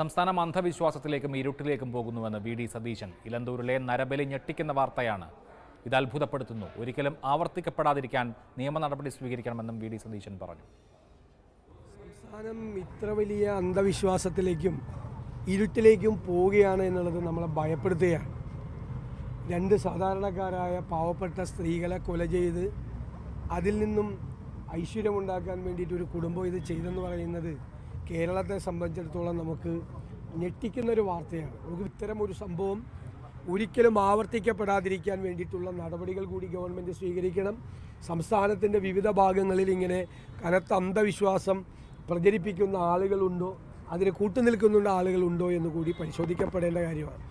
സംസ്ഥാനം അന്ധവിശ്വാസത്തിലേക്കും ഇരുട്ടിലേക്കും പോകുന്നുവെന്ന് V D Satheesan ഇലന്തൂരിലെ നരബലി ഞെട്ടിക്കുന്ന വാർത്തയാണ്. ഇത് അത്ഭുതപ്പെടുത്തുന്നു. ഒരിക്കലും ആവർത്തിക്കപ്പെടാതിരിക്കാൻ നിയമ നടപടി സ്വീകരിക്കണമെന്നും വി ഡി സതീശൻ പറഞ്ഞു. സംസ്ഥാനം ഇത്ര വലിയ അന്ധവിശ്വാസത്തിലേക്കും ഇരുട്ടിലേക്കും പോവുകയാണ് എന്നുള്ളത് നമ്മളെ ഭയപ്പെടുത്തുകയാണ്. രണ്ട് സാധാരണക്കാരായ പാവപ്പെട്ട സ്ത്രീകളെ കൊല ചെയ്ത് അതിൽ നിന്നും ഐശ്വര്യമുണ്ടാക്കാൻ വേണ്ടിയിട്ട് ഒരു കുടുംബം ഇത് ചെയ്തെന്ന് പറയുന്നത് കേരളത്തെ സംബന്ധിച്ചിടത്തോളം നമുക്ക് ഞെട്ടിക്കുന്ന ഒരു വാർത്തയാണ്. നമുക്ക് ഇത്തരം ഒരു സംഭവം ഒരിക്കലും ആവർത്തിക്കപ്പെടാതിരിക്കാൻ വേണ്ടിയിട്ടുള്ള നടപടികൾ കൂടി ഗവൺമെന്റ് സ്വീകരിക്കണം. സംസ്ഥാനത്തിന്റെ വിവിധ ഭാഗങ്ങളിൽ ഇങ്ങനെ കനത്ത അന്ധവിശ്വാസം പ്രചരിപ്പിക്കുന്ന ആളുകളുണ്ടോ? അതിന് കൂട്ടുനിൽക്കുന്നുണ്ട് ആളുകളുണ്ടോ എന്ന് കൂടി പരിശോധിക്കപ്പെടേണ്ട കാര്യമാണ്.